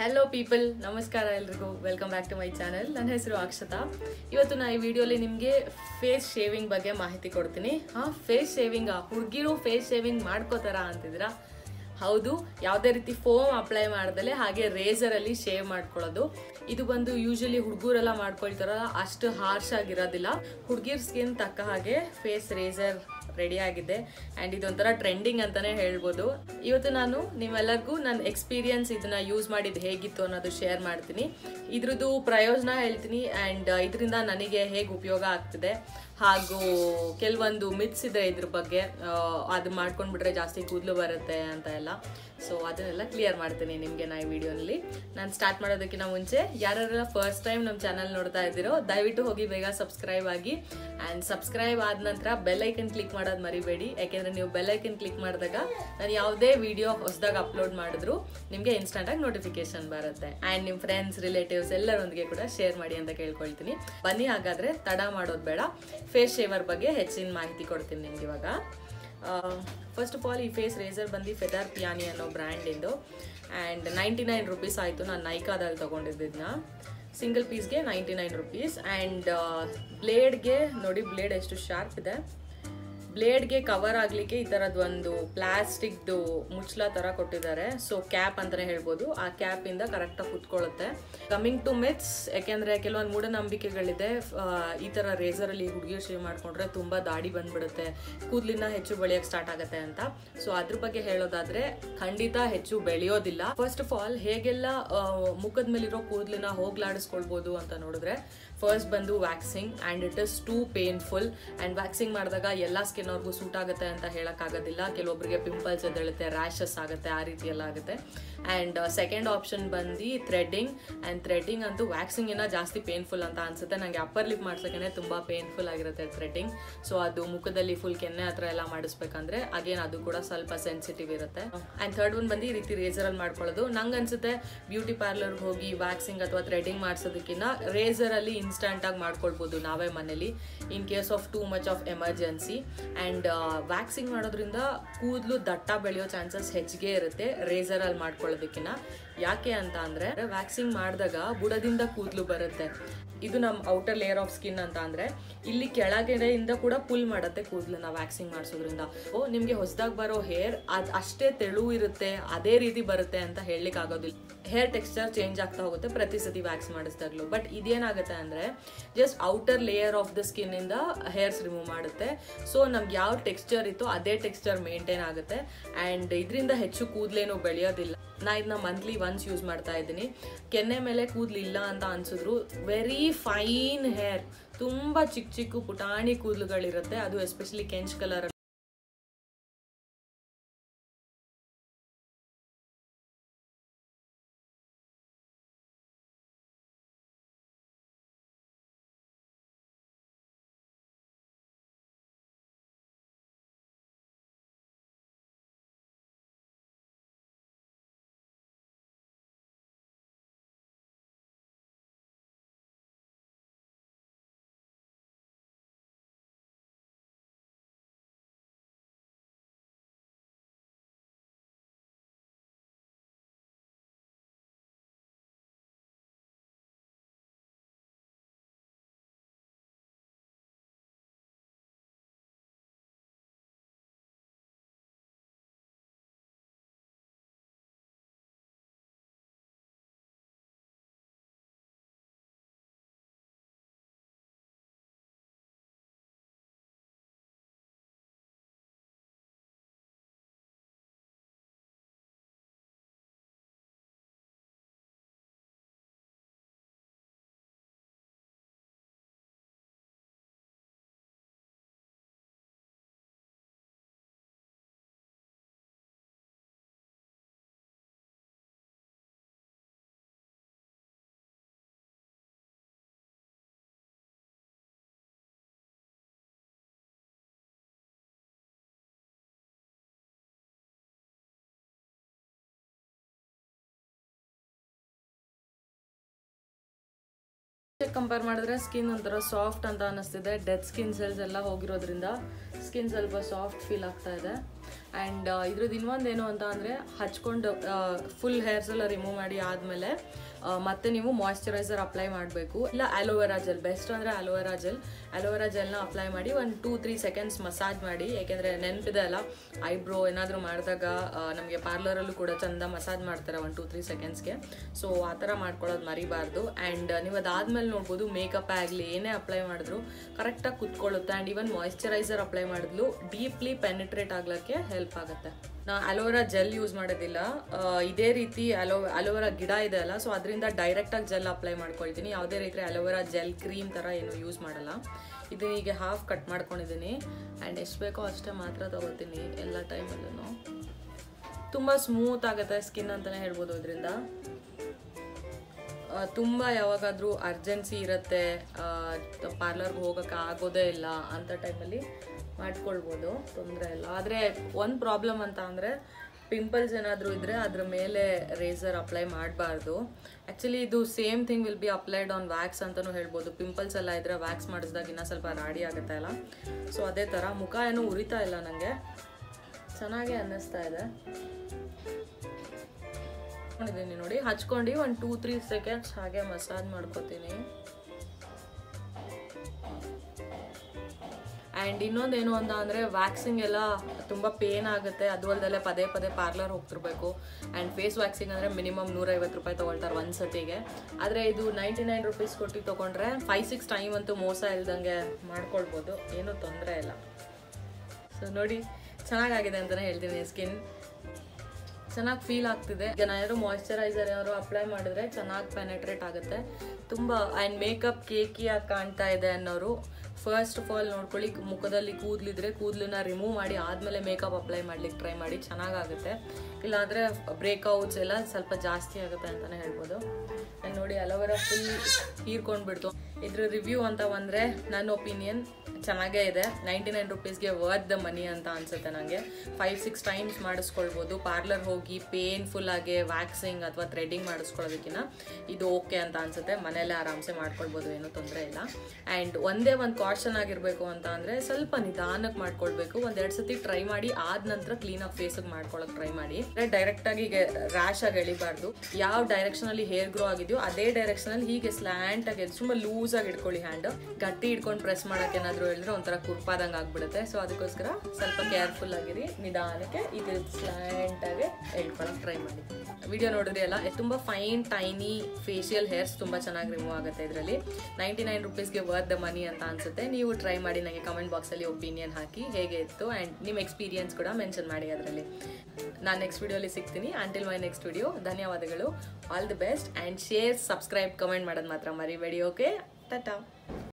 Hello people ನಮಸ್ಕಾರ ಎಲ್ರಿಗೂ. Welcome back to my channel ನನ್ನ ಹೆಸರು ಅಕ್ಷತಾ. ಇವತ್ತು ನಾನು ಈ ವಿಡಿಯೋಲಿ ನಿಮಗೆ ಫೇಸ್ ಶೇವಿಂಗ್ ಬಗ್ಗೆ ಮಾಹಿತಿ ಕೊಡ್ತೀನಿ. ಹಾಂ ಫೇಸ್ ಶೇವಿಂಗ್ ಹುಡುಗಿರು ಫೇಸ್ ಶೇವಿಂಗ್ ಮಾಡ್ಕೋತಾರ ಅಂತಿದ್ದೀರಾ? ಹೌದು, ಯಾವುದೇ ರೀತಿ ಫೋಮ್ ಅಪ್ಲೈ ಮಾಡ್ದಲೆ ಹಾಗೆ ರೇಸರಲ್ಲಿ ಶೇವ್ ಮಾಡ್ಕೊಳ್ಳೋದು. ಇದು ಬಂದು ಯೂಶಲಿ ಹುಡುಗರೆಲ್ಲ ಮಾಡ್ಕೊಳ್ತಾರಲ್ಲ ಅಷ್ಟು ಹಾರ್ಶ್ ಆಗಿರೋದಿಲ್ಲ. ಹುಡುಗಿರ್ ಸ್ಕಿನ್ ತಕ್ಕ ಹಾಗೆ ಫೇಸ್ ರೇಸರ್ ರೆಡಿ ಆಗಿದೆ ಆ್ಯಂಡ್ ಇದೊಂಥರ ಟ್ರೆಂಡಿಂಗ್ ಅಂತಾನೆ ಹೇಳ್ಬೋದು. ಇವತ್ತು ನಾನು ನಿಮ್ಮೆಲ್ಲರಿಗೂ ನನ್ನ ಎಕ್ಸ್ಪೀರಿಯನ್ಸ್ ಇದನ್ನ ಯೂಸ್ ಮಾಡಿದ್ದು ಹೇಗಿತ್ತು ಅನ್ನೋದು ಶೇರ್ ಮಾಡ್ತೀನಿ. ಇದ್ರದ್ದು ಪ್ರಯೋಜನ ಹೇಳ್ತೀನಿ. ಆ್ಯಂಡ್ ಇದರಿಂದ ನನಗೆ ಹೇಗೆ ಉಪಯೋಗ ಆಗ್ತಿದೆ. ಹಾಗೂ ಕೆಲವೊಂದು ಮಿತ್ಸ್ ಇದೆ ಇದ್ರ ಬಗ್ಗೆ. ಆ, ಅದು ಮಾಡ್ಕೊಂಡ್ಬಿಟ್ರೆ ಜಾಸ್ತಿ ಕೂದಲು ಬರುತ್ತೆ ಅಂತ ಎಲ್ಲ. ಸೊ ಅದನ್ನೆಲ್ಲ ಕ್ಲಿಯರ್ ಮಾಡ್ತೀನಿ ನಿಮಗೆ ನಾ ಈ ವಿಡಿಯೋನಲ್ಲಿ ನಾನು ಸ್ಟಾರ್ಟ್ ಮಾಡೋದಕ್ಕಿಂತ ಮುಂಚೆ ಯಾರ್ಯಾರೆಲ್ಲ ಫಸ್ಟ್ ಟೈಮ್ ನಮ್ಮ ಚಾನಲ್ ನೋಡ್ತಾ ಇದ್ದೀರೋ ದಯವಿಟ್ಟು ಹೋಗಿ ಬೇಗ ಸಬ್ಸ್ಕ್ರೈಬ್ ಆಗಿ. ಆ್ಯಂಡ್ ಸಬ್ಸ್ಕ್ರೈಬ್ ಆದ ನಂತರ ಬೆಲ್ ಐಕನ್ ಕ್ಲಿಕ್ ಮಾಡೋದು ಮರಿಬೇಡಿ. ಯಾಕೆಂದರೆ ನೀವು ಬೆಲ್ ಐಕನ್ ಕ್ಲಿಕ್ ಮಾಡಿದಾಗ ನಾನು ಯಾವುದೇ ವಿಡಿಯೋ ಹೊಸದಾಗಿ ಅಪ್ಲೋಡ್ ಮಾಡಿದ್ರು ನಿಮಗೆ ಇನ್ಸ್ಟಂಟಾಗಿ ನೋಟಿಫಿಕೇಶನ್ ಬರುತ್ತೆ. ಆ್ಯಂಡ್ ನಿಮ್ಮ ಫ್ರೆಂಡ್ಸ್ ರಿಲೇಟಿವ್ಸ್ ಎಲ್ಲರೊಂದಿಗೆ ಕೂಡ ಶೇರ್ ಮಾಡಿ ಅಂತ ಕೇಳ್ಕೊಳ್ತೀನಿ. ಬನ್ನಿ ಹಾಗಾದರೆ ತಡ ಮಾಡೋದು ಬೇಡ. ಫೇಸ್ ಶೇವರ್ ಬಗ್ಗೆ ಹೆಚ್ಚಿನ ಮಾಹಿತಿ ಕೊಡ್ತೀನಿ ನಿಮ್ಗೆ ಇವಾಗ. ಫಸ್ಟ್ ಆಫ್ ಆಲ್ ಈ ಫೇಸ್ ರೇಸರ್ ಬಂದು ಫೆದರ್ ಪಿಯಾನಿ ಅನ್ನೋ ಬ್ರ್ಯಾಂಡಿಂದು ಆ್ಯಂಡ್ ನೈಂಟಿ ನೈನ್ ರುಪೀಸ್ ಆಯಿತು ನಾನು ನೈಕಾದಲ್ಲಿ ತೊಗೊಂಡಿದ್ದನ್ನ ಸಿಂಗಲ್ ಪೀಸ್ಗೆ ನೈಂಟಿ ನೈನ್ ರುಪೀಸ್ ಆ್ಯಂಡ್ ಬ್ಲೇಡ್ಗೆ ನೋಡಿ ಬ್ಲೇಡ್ ಎಷ್ಟು ಶಾರ್ಪ್ ಇದೆ. ಬ್ಲೇಡ್ಗೆ ಕವರ್ ಆಗಲಿಕ್ಕೆ ಈ ಥರದ್ದು ಒಂದು ಪ್ಲಾಸ್ಟಿಕ್ದು ಮುಚ್ಚಲ ಥರ ಕೊಟ್ಟಿದ್ದಾರೆ. ಸೊ ಕ್ಯಾಪ್ ಅಂತ ಹೇಳ್ಬೋದು. ಆ ಕ್ಯಾಪಿಂದ ಕರೆಕ್ಟಾಗಿ ಕುತ್ಕೊಳ್ಳುತ್ತೆ. ಕಮಿಂಗ್ ಟು ಮಿತ್ಸ್ ಯಾಕೆಂದರೆ ಕೆಲವೊಂದು ಮೂಢನಂಬಿಕೆಗಳಿದೆ. ಈ ಈ ಥರ ರೇಸರಲ್ಲಿ ಹುಡುಗಿಯರು ಶೇವ್ ಮಾಡಿಕೊಂಡ್ರೆ ತುಂಬ ದಾಡಿ ಬಂದ್ಬಿಡುತ್ತೆ. ಕೂದಲಿನ ಹೆಚ್ಚು ಬೆಳೆಯೋಕ್ಕೆ ಸ್ಟಾರ್ಟ್ ಆಗುತ್ತೆ ಅಂತ. ಸೊ ಅದ್ರ ಬಗ್ಗೆ ಹೇಳೋದಾದ್ರೆ, ಖಂಡಿತ ಹೆಚ್ಚು ಬೆಳೆಯೋದಿಲ್ಲ. ಫಸ್ಟ್ ಆಫ್ ಆಲ್ ಹೇಗೆಲ್ಲ ಮುಖದ ಮೇಲಿರೋ ಕೂದಲಿನ ಹೋಗ್ಲಾಡಿಸ್ಕೊಳ್ಬೋದು ಅಂತ ನೋಡಿದ್ರೆ ಫಸ್ಟ್ ಬಂದು waxing and it is too painful and waxing ಮಾಡಿದಾಗ ಎಲ್ಲ ಸ್ಕಿನ್ ಅವ್ರಿಗೂ ಸೂಟ್ ಆಗುತ್ತೆ ಅಂತ ಹೇಳೋಕ್ಕಾಗೋದಿಲ್ಲ. ಕೆಲವೊಬ್ಬರಿಗೆ ಪಿಂಪಲ್ಸ್ ಎದ್ದೇಳುತ್ತೆ ರ್ಯಾಶಸ್ ಆಗುತ್ತೆ, ಆ ರೀತಿ ಎಲ್ಲ ಆಗುತ್ತೆ ಆ್ಯಂಡ್ ಸೆಕೆಂಡ್ ಆಪ್ಷನ್ ಬಂದು ಥ್ರೆಡ್ಡಿಂಗ್ ಆ್ಯಂಡ್ ಥ್ರೆಡ್ಡಿಂಗ್ ಅಂತೂ ವ್ಯಾಕ್ಸಿಂಗಿನ ಜಾಸ್ತಿ ಪೇನ್ಫುಲ್ ಅಂತ ಅನ್ಸುತ್ತೆ. ನನಗೆ ಅಪ್ಪರ್ ಲಿಪ್ ಮಾಡ್ಸೋಕೆ ತುಂಬ ಪೇನ್ಫುಲ್ ಆಗಿರುತ್ತೆ ಥ್ರೆಡ್ಡಿಂಗ್ ಸೊ ಅದು ಮುಖದಲ್ಲಿ ಫುಲ್ ಕೆನ್ನೆ ಹತ್ರ ಎಲ್ಲ ಮಾಡಿಸ್ಬೇಕಂದ್ರೆ ಅಗೇನ್ ಅದು ಕೂಡ ಸ್ವಲ್ಪ ಸೆನ್ಸಿಟಿವ್ ಇರುತ್ತೆ. ಆ್ಯಂಡ್ ಥರ್ಡ್ ಒನ್ ಬಂದು ಈ ರೀತಿ ರೇಸರಲ್ಲಿ ಮಾಡ್ಕೊಳ್ಳೋದು. ನಂಗೆ ಅನ್ಸುತ್ತೆ ಬ್ಯೂಟಿ ಪಾರ್ಲರ್ಗೆ ಹೋಗಿ ವ್ಯಾಕ್ಸಿಂಗ್ ಅಥವಾ ಥ್ರೆಡ್ಡಿಂಗ್ ಮಾಡಿಸೋದಕ್ಕಿಂತ ರೇಸರಲ್ಲಿ ಇನ್ಸ್ಟಂಟಾಗಿ ಮಾಡ್ಕೊಳ್ಬೋದು ನಾವೇ ಮನೇಲಿ. In case of too much of emergency and waxing ಮಾಡೋದ್ರಿಂದ ಕೂದಲು ದಟ್ಟ ಬೆಳೆಯೋ ಚಾನ್ಸಸ್ ಹೆಚ್ಚಿಗೆ ಇರುತ್ತೆ ರೇಸರಲ್ಲಿ ಮಾಡ್ಕೊಳ್ಳೋದಕ್ಕಿಂತ ಯಾಕೆ ಅಂತ ಅಂದ್ರೆ ವ್ಯಾಕ್ಸಿಂಗ್ ಮಾಡಿದಾಗ ಬುಡದಿಂದ ಕೂದಲು ಬರುತ್ತೆ. ಇದು ನಮ್ಮ ಔಟರ್ ಲೇಯರ್ ಆಫ್ ಸ್ಕಿನ್ ಅಂತ ಅಂದ್ರೆ ಇಲ್ಲಿ ಕೆಳಗಡೆಯಿಂದ ಕೂಡ ಪುಲ್ ಮಾಡುತ್ತೆ ಕೂದಲನ್ನ ವ್ಯಾಕ್ಸಿಂಗ್ ಮಾಡಿಸೋದ್ರಿಂದ. ಓ, ನಿಮಗೆ ಹೊಸದಾಗಿ ಬರೋ ಹೇರ್ ಅದು ಅಷ್ಟೇ ತೆಳು ಇರುತ್ತೆ, ಅದೇ ರೀತಿ ಬರುತ್ತೆ ಅಂತ ಹೇಳಲಿಕ್ಕೆ ಆಗೋದಿಲ್ಲ. ಹೇರ್ ಟೆಕ್ಸ್ಚರ್ ಚೇಂಜ್ ಆಗ್ತಾ ಹೋಗುತ್ತೆ ಪ್ರತಿ ಸತಿ ವ್ಯಾಕ್ಸ್ ಮಾಡಿಸಿದಾಗಲೂ. ಬಟ್ ಇದೇನಾಗುತ್ತೆ ಅಂದರೆ just outer layer of the ಇಂದ ಹೇರ್ಸ್ ರಿಮೂವ್ ಮಾಡುತ್ತೆ. ಸೊ ನಮ್ಗೆ ಯಾವ ಟೆಕ್ಸ್ಚರ್ ಇತ್ತು ಅದೇ ಟೆಕ್ಸ್ಚರ್ ಮೇಂಟೈನ್ ಆಗುತ್ತೆ. ಅಂಡ್ ಇದರಿಂದ ಹೆಚ್ಚು ಕೂದಲೇನು ಬೆಳೆಯೋದಿಲ್ಲ. ನಾ ಇದನ್ನ ಮಂತ್ಲಿ ಒನ್ಸ್ ಯೂಸ್ ಮಾಡ್ತಾ ಇದ್ದೀನಿ. ಕೆನ್ನೆ ಮೇಲೆ ಕೂದಲಿಲ್ಲ ಅಂತ ಅನ್ಸಿದ್ರು. ವೆರಿ ಫೈನ್ ಹೇರ್ ತುಂಬ ಚಿಕ್ಕ ಚಿಕ್ಕ ಪುಟಾಣಿ ಕೂದಲುಗಳಿರುತ್ತೆ. ಅದು ಎಸ್ಪೆಷಲಿ ಕೆಂಚ್ ಕಲರ್ ಕಂಪೇರ್ ಮಾಡಿದ್ರೆ ಸ್ಕಿನ್ ಒಂಥರ ಸಾಫ್ಟ್ ಅಂತ ಅನಿಸ್ತಿದೆ. ಡೆತ್ ಸ್ಕಿನ್ ಸೆಲ್ಸ್ ಎಲ್ಲ ಹೋಗಿರೋದ್ರಿಂದ ಸ್ಕಿನ್ ಸ್ವಲ್ಪ ಸಾಫ್ಟ್ ಫೀಲ್ ಆಗ್ತಾ ಇದೆ. ಆ್ಯಂಡ್ ಇದ್ರದ್ದು ಇನ್ನೊಂದೇನು ಅಂತ ಅಂದರೆ ಹಚ್ಕೊಂಡು ಫುಲ್ ಹೇರ್ಸ್ ಎಲ್ಲ ರಿಮೂವ್ ಮಾಡಿ ಆದಮೇಲೆ ಮತ್ತೆ ನೀವು ಮಾಯಶ್ಚರೈಸರ್ ಅಪ್ಲೈ ಮಾಡಬೇಕು. ಇಲ್ಲ ಅಲೋವೆರಾ ಜೆಲ್ ಬೆಸ್ಟ್ ಅಂದರೆ aloe vera gel aloe vera ಜೆಲ್ನ apply ಮಾಡಿ ಒಂದು ಟೂ ತ್ರೀ ಸೆಕೆಂಡ್ಸ್ ಮಸಾಜ್ ಮಾಡಿ. ಯಾಕೆಂದರೆ ನೆನಪಿದೆ ಅಲ್ಲ ಐಬ್ರೋ ಏನಾದರೂ ಮಾಡಿದಾಗ ನಮಗೆ ಪಾರ್ಲರಲ್ಲೂ ಕೂಡ ಚಂದ ಮಸಾಜ್ ಮಾಡ್ತಾರೆ ಒಂದು ಟೂ ತ್ರೀ ಸೆಕೆಂಡ್ಸ್ಗೆ ಸೊ ಆ ಥರ ಮಾಡ್ಕೊಳ್ಳೋದು ಮರಿಬಾರ್ದು. ಆ್ಯಂಡ್ ನೀವು ಅದಾದಮೇಲೆ ನೋಡ್ಬೋದು ಮೇಕಪ್ ಆಗಲಿ, ಏನೇ ಅಪ್ಲೈ ಮಾಡಿದ್ರು ಕರೆಕ್ಟಾಗಿ ಕುತ್ಕೊಳ್ಳುತ್ತೆ. ಆ್ಯಂಡ್ ಈವನ್ ಮಾಯಿಶ್ಚರೈಸರ್ ಅಪ್ಲೈ ಮಾಡಿದ್ಲು ಡೀಪ್ಲಿ ಪೆನಿಟ್ರೇಟ್ ಆಗ್ಲಿಕ್ಕೆ ಹೆಲ್ಪ್ ಆಗುತ್ತೆ. ನಾ ಅಲೋವೆರಾ ಜೆಲ್ ಯೂಸ್ ಮಾಡೋದಿಲ್ಲ. ಇದೇ ರೀತಿ ಅಲೋ ಅಲೋವೆರಾ ಗಿಡ ಇದೆ ಅಲ್ಲ ಸೊ ಅದರಿಂದ ಡೈರೆಕ್ಟಾಗಿ ಜೆಲ್ ಅಪ್ಲೈ ಮಾಡ್ಕೊಳ್ತೀನಿ. ಯಾವುದೇ ರೀತಿ ಅಲೋವೆರಾ ಜೆಲ್ ಕ್ರೀಮ್ ಥರ ಏನು ಯೂಸ್ ಮಾಡಲ್ಲ. ಇದು ಹೀಗೆ ಹಾಫ್ ಕಟ್ ಮಾಡ್ಕೊಂಡಿದ್ದೀನಿ. ಆ್ಯಂಡ್ ಎಷ್ಟು ಬೇಕೋ ಅಷ್ಟೇ ಮಾತ್ರ ತಗೋತೀನಿ ಎಲ್ಲ ಟೈಮಲ್ಲೂ ತುಂಬ ಸ್ಮೂತ್ ಆಗುತ್ತೆ ಸ್ಕಿನ್ ಅಂತಲೇ ಹೇಳ್ಬೋದು ಇದರಿಂದ. ತುಂಬ ಯಾವಾಗಾದರೂ ಅರ್ಜೆನ್ಸಿ ಇರುತ್ತೆ. ಪಾರ್ಲರ್ಗೆ ಹೋಗೋಕೆ ಆಗೋದೇ ಇಲ್ಲ ಅಂಥ ಟೈಮಲ್ಲಿ ಮಾಡ್ಕೊಳ್ಬೋದು. ತೊಂದರೆ ಇಲ್ಲ. ಆದರೆ ಒಂದು ಪ್ರಾಬ್ಲಮ್ ಅಂತ ಅಂದರೆ ಪಿಂಪಲ್ಸ್ ಏನಾದರೂ ಇದ್ದರೆ ಅದ್ರ ಮೇಲೆ ರೇಸರ್ ಅಪ್ಲೈ ಮಾಡಬಾರ್ದು. ಆ್ಯಕ್ಚುಲಿ ಇದು same thing will be applied on wax ಅಂತಲೂ ಹೇಳ್ಬೋದು. ಪಿಂಪಲ್ಸ್ ಎಲ್ಲ ಇದ್ದರೆ ವ್ಯಾಕ್ಸ್ ಮಾಡಿಸಿದಾಗ ಇನ್ನೂ ಸ್ವಲ್ಪ ರಾಡಿ ಆಗುತ್ತೆ ಅಲ್ಲ? ಸೊ ಅದೇ ಥರ ಮುಖ ಏನೂ ಉರಿತಾ ಇಲ್ಲ ನನಗೆ ಚೆನ್ನಾಗೇ ಅನ್ನಿಸ್ತಾ ಇದೆ. ನೋಡಿದ್ದೀನಿ ನೋಡಿ. ಹಚ್ಕೊಂಡು ಒಂದು ಟೂ ತ್ರೀ ಸೆಕೆಂಡ್ಸ್ ಹಾಗೆ ಮಸಾಜ್ ಮಾಡ್ಕೋತೀನಿ. ಆ್ಯಂಡ್ ಇನ್ನೊಂದೇನು ಅಂತ ಅಂದರೆ ವ್ಯಾಕ್ಸಿಂಗ್ ಎಲ್ಲ ತುಂಬ ಪೇನ್ ಆಗುತ್ತೆ. ಅದು ಅಲ್ಲದೆ ಪದೇ ಪದೇ ಪಾರ್ಲರ್ ಹೋಗ್ತಿರ್ಬೇಕು. ಆ್ಯಂಡ್ ಫೇಸ್ ವ್ಯಾಕ್ಸಿಂಗ್ ಅಂದರೆ ಮಿನಿಮಮ್ ನೂರೈವತ್ತು ರೂಪಾಯಿ ತೊಗೊಳ್ತಾರೆ ಒಂದು ಸತಿಗೆ. ಆದರೆ ಇದು ನೈಂಟಿ ನೈನ್ ರುಪೀಸ್ ಕೊಟ್ಟು ತೊಗೊಂಡ್ರೆ ಫೈವ್ ಸಿಕ್ಸ್ ಟೈಮ್ ಅಂತೂ ಮೋಸ ಇಲ್ದಂಗೆ ಮಾಡ್ಕೊಳ್ಬೋದು. ಏನೂ ತೊಂದರೆ ಇಲ್ಲ. ಸೊ ನೋಡಿ, ಚೆನ್ನಾಗಾಗಿದೆ ಅಂತಲೇ ಹೇಳ್ತೀನಿ ಸ್ಕಿನ್ ಚೆನ್ನಾಗಿ ಫೀಲ್ ಆಗ್ತಿದೆ. ಈಗ ಯಾರು ಮಾಯಿಶ್ಚರೈಸರ್ ಏನಾದ್ರು ಅಪ್ಲೈ ಮಾಡಿದ್ರೆ ಚೆನ್ನಾಗಿ ಪೆನೆಟ್ರೇಟ್ ಆಗುತ್ತೆ. ತುಂಬ ಆ್ಯಂಡ್ ಮೇಕಪ್ ಕೇಕಿಯಾಗಿ ಕಾಣ್ತಾ ಇದೆ ಅನ್ನೋರು. ಫಸ್ಟ್ ಆಫ್ ಆಲ್ ನೋಡ್ಕೊಳ್ಳಿ, ಮುಖದಲ್ಲಿ ಕೂದಲಿದ್ರೆ ಕೂದಲನ್ನ ರಿಮೂವ್ ಮಾಡಿ, ಆದಮೇಲೆ ಮೇಕಪ್ ಅಪ್ಲೈ ಮಾಡ್ಲಿಕ್ಕೆ ಟ್ರೈ ಮಾಡಿ, ಚೆನ್ನಾಗಾಗುತ್ತೆ. ಇಲ್ಲಾಂದರೆ ಬ್ರೇಕ್ಔಟ್ಸ್ ಎಲ್ಲ ಸ್ವಲ್ಪ ಜಾಸ್ತಿ ಆಗುತ್ತೆ ಅಂತಲೇ ಹೇಳ್ಬೋದು. ನಾನು ನೋಡಿ, ಅಲೋವೆರಾ ಫುಲ್ ಹೀರ್ಕೊಂಡ್ಬಿಡ್ತು. ಇದ್ರ ರಿವ್ಯೂ ಅಂತ ಬಂದರೆ ನನ್ನ ಒಪಿನಿಯನ್ ಚೆನ್ನಾಗೇ ಇದೆ. ನೈಂಟಿ ನೈನ್ ರುಪೀಸ್ಗೆ ವರ್ತ್ ದ ಮನಿ ಅಂತ ಅನ್ಸುತ್ತೆ ನನಗೆ ಫೈವ್ ಸಿಕ್ಸ್ ಟೈಮ್ಸ್ ಮಾಡಿಸ್ಕೊಳ್ಬೋದು. ಪಾರ್ಲರ್ ಹೋಗಿ ಪೇನ್ಫುಲ್ ಆಗಿ ವ್ಯಾಕ್ಸಿಂಗ್ ಅಥವಾ ಥ್ರೆಡಿಂಗ್ ಮಾಡಿಸ್ಕೊಳ್ಳೋದಕ್ಕಿಂತ ಇದು ಓಕೆ ಅಂತ ಅನ್ಸುತ್ತೆ. ಮನೆಯಲ್ಲೇ ಆರಾಮ್ಸೆ ಮಾಡ್ಕೊಳ್ಬೋದು, ಏನೂ ತೊಂದರೆ ಇಲ್ಲ. ಆ್ಯಂಡ್ ಒಂದೇ ಒಂದು ಕಾಷನ್ ಆಗಿರಬೇಕು ಅಂತ ಅಂದರೆ ಸ್ವಲ್ಪ ನಿಧಾನಕ್ಕೆ ಮಾಡ್ಕೊಳ್ಬೇಕು. ಒಂದೆರಡು ಸತಿ ಟ್ರೈ ಮಾಡಿ, ಆದ ನಂತರ ಕ್ಲೀನಾಗಿ ಫೇಸಿಗೆ ಮಾಡ್ಕೊಳ್ಳೋಕೆ ಟ್ರೈ ಮಾಡಿ. ಡೈರೆಕ್ಟಾಗಿ ಈಗ ರ್ಯಾಶ್ ಆಗಿ ಎಳಿಬಾರ್ದು. ಯಾವ ಡೈರೆಕ್ಷನಲ್ಲಿ ಹೇರ್ ಗ್ರೋ ಆಗಿದೆಯೋ, ಅದೇ ಡೈರೆಕ್ಷನಲ್ಲಿ ಹೀಗೆ ಸ್ಲ್ಯಾಂಟಾಗಿ ತುಂಬ ಲೂಸ್ ಆಗಿ ಇಟ್ಕೊಳ್ಳಿ ಹ್ಯಾಂಡ್ ಗಟ್ಟಿ ಇಟ್ಕೊಂಡು ಪ್ರೆಸ್ ಮಾಡೋಕೆ ಏನಾದರೂ ಹೇಳಿದ್ರೆ ಒಂಥರ ಕುರ್ಪಾದಂಗೆ ಆಗ್ಬಿಡುತ್ತೆ. ಸೊ ಅದಕ್ಕೋಸ್ಕರ ಸ್ವಲ್ಪ ಕೇರ್ಫುಲ್ ಆಗಿರಿ. ನಿಧಾನಕ್ಕೆ ಇದು ಸ್ಲೈಂಟಾಗಿ ಎಳ್ಕೊಳಕ್ ಟ್ರೈ ಮಾಡಿ. ವಿಡಿಯೋ ನೋಡಿದ್ರಿ ಅಲ್ಲ ತುಂಬ ಫೈನ್ ಟೈನಿ ಫೇಶಿಯಲ್ ಹೇರ್ಸ್ ತುಂಬ ಚೆನ್ನಾಗಿ ರಿಮೂವ್ ಆಗುತ್ತೆ ಇದರಲ್ಲಿ. ನೈಂಟಿ ನೈನ್ ರುಪೀಸ್ಗೆ ವರ್ತ್ ದ ಮನಿ ಅಂತ ಅನ್ಸುತ್ತೆ. ನೀವು ಟ್ರೈ ಮಾಡಿ ನನಗೆ ಕಮೆಂಟ್ ಬಾಕ್ಸಲ್ಲಿ ಒಪಿನಿಯನ್ ಹಾಕಿ ಹೇಗೆ ಇತ್ತು ಆ್ಯಂಡ್ ನಿಮ್ಮ ಎಕ್ಸ್ಪೀರಿಯನ್ಸ್ ಕೂಡ ಮೆನ್ಷನ್ ಮಾಡಿ ಅದರಲ್ಲಿ. ನಾನು ನೆಕ್ಸ್ಟ್ ವಿಡಿಯೋಲಿ ಸಿಗ್ತೀನಿ. ಅಂಟಿಲ್ ಮೈ ನೆಕ್ಸ್ಟ್ ವಿಡಿಯೋ ಧನ್ಯವಾದಗಳು. All the best and share subscribe comment ಮಾಡೋದು ಮಾತ್ರ ಮರಿಬೇಡಿ ಓಕೆ Tchau, tchau.